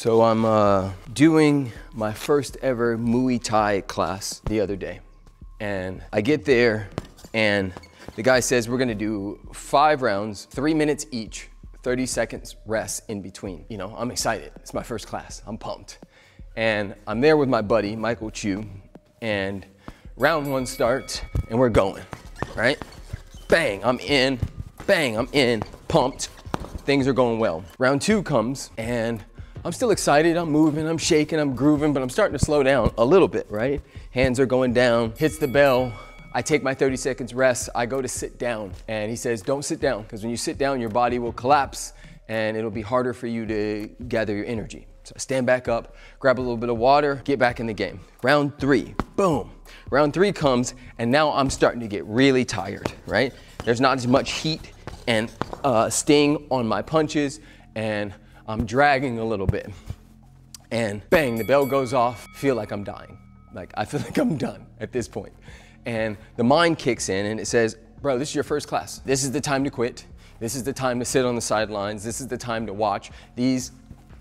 So I'm uh, doing my first ever Muay Thai class the other day. And I get there and the guy says we're gonna do five rounds, three minutes each, 30 seconds rest in between. You know, I'm excited. It's my first class. I'm pumped. And I'm there with my buddy, Michael Chu, and round one starts and we're going, right? Bang, I'm in, bang, I'm in, pumped. Things are going well. Round two comes and I'm still excited, I'm moving, I'm shaking, I'm grooving, but I'm starting to slow down a little bit, right? Hands are going down, hits the bell, I take my 30 seconds rest, I go to sit down, and he says, don't sit down, because when you sit down, your body will collapse and it'll be harder for you to gather your energy. So I stand back up, grab a little bit of water, get back in the game. Round three, boom. Round three comes, and now I'm starting to get really tired, right? There's not as much heat and uh, sting on my punches, and I'm dragging a little bit. And bang, the bell goes off, feel like I'm dying. Like I feel like I'm done at this point. And the mind kicks in and it says, bro, this is your first class. This is the time to quit. This is the time to sit on the sidelines. This is the time to watch. These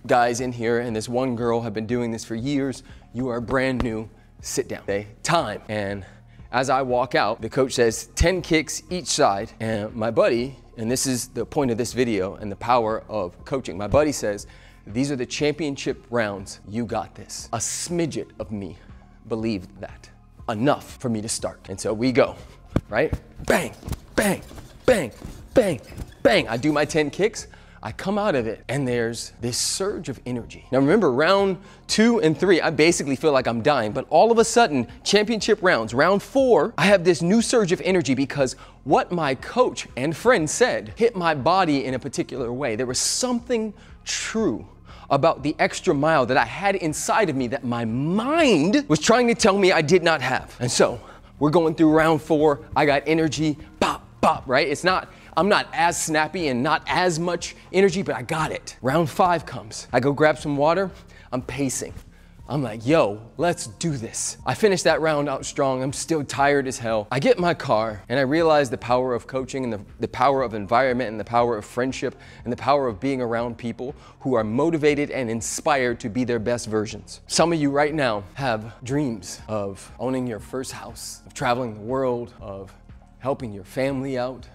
guys in here and this one girl have been doing this for years. You are brand new. Sit down. Okay, time. And as I walk out, the coach says 10 kicks each side. And my buddy, and this is the point of this video and the power of coaching, my buddy says, these are the championship rounds. You got this. A smidget of me believed that. Enough for me to start. And so we go, right? Bang, bang, bang, bang, bang. I do my 10 kicks. I come out of it and there's this surge of energy. Now remember, round two and three, I basically feel like I'm dying, but all of a sudden, championship rounds, round four, I have this new surge of energy because what my coach and friend said hit my body in a particular way. There was something true about the extra mile that I had inside of me that my mind was trying to tell me I did not have. And so we're going through round four. I got energy, pop, right? It's not I'm not as snappy and not as much energy, but I got it. Round five comes. I go grab some water. I'm pacing. I'm like, yo, let's do this. I finish that round out strong. I'm still tired as hell. I get my car and I realize the power of coaching and the, the power of environment and the power of friendship and the power of being around people who are motivated and inspired to be their best versions. Some of you right now have dreams of owning your first house, of traveling the world, of helping your family out,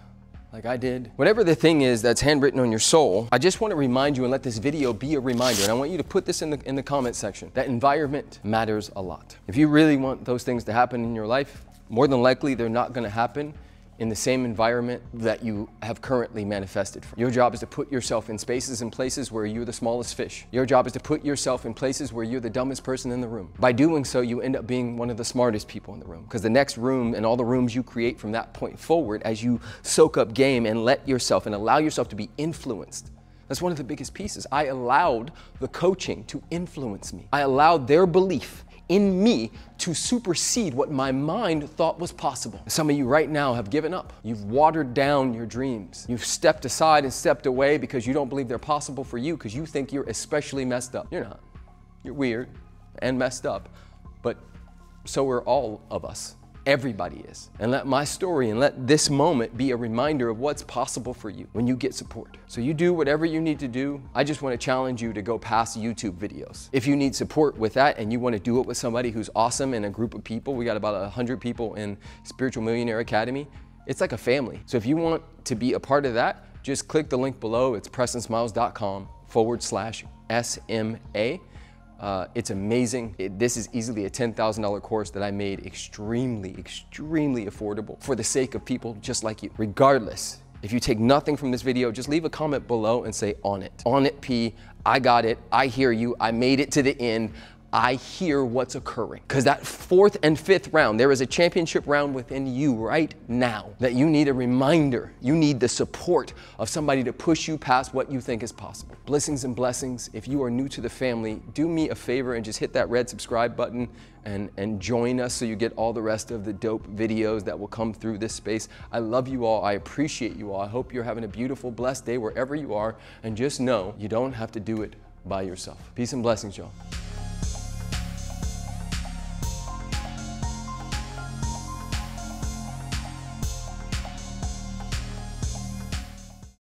like I did. Whatever the thing is that's handwritten on your soul, I just want to remind you and let this video be a reminder. And I want you to put this in the, in the comment section. That environment matters a lot. If you really want those things to happen in your life, more than likely they're not going to happen in the same environment that you have currently manifested from. Your job is to put yourself in spaces and places where you're the smallest fish. Your job is to put yourself in places where you're the dumbest person in the room. By doing so, you end up being one of the smartest people in the room because the next room and all the rooms you create from that point forward as you soak up game and let yourself and allow yourself to be influenced that's one of the biggest pieces. I allowed the coaching to influence me. I allowed their belief in me to supersede what my mind thought was possible. Some of you right now have given up. You've watered down your dreams. You've stepped aside and stepped away because you don't believe they're possible for you because you think you're especially messed up. You're not. You're weird and messed up, but so are all of us. Everybody is. And let my story and let this moment be a reminder of what's possible for you when you get support. So you do whatever you need to do. I just want to challenge you to go past YouTube videos. If you need support with that and you want to do it with somebody who's awesome in a group of people, we got about 100 people in Spiritual Millionaire Academy. It's like a family. So if you want to be a part of that, just click the link below. It's prestonsmiles.com forward slash SMA. Uh, it's amazing. It, this is easily a $10,000 course that I made extremely, extremely affordable for the sake of people just like you. Regardless, if you take nothing from this video, just leave a comment below and say on it. On it, P. I got it. I hear you. I made it to the end. I hear what's occurring. Because that fourth and fifth round, there is a championship round within you right now that you need a reminder. You need the support of somebody to push you past what you think is possible. Blessings and blessings. If you are new to the family, do me a favor and just hit that red subscribe button and, and join us so you get all the rest of the dope videos that will come through this space. I love you all. I appreciate you all. I hope you're having a beautiful, blessed day wherever you are. And just know you don't have to do it by yourself. Peace and blessings, y'all.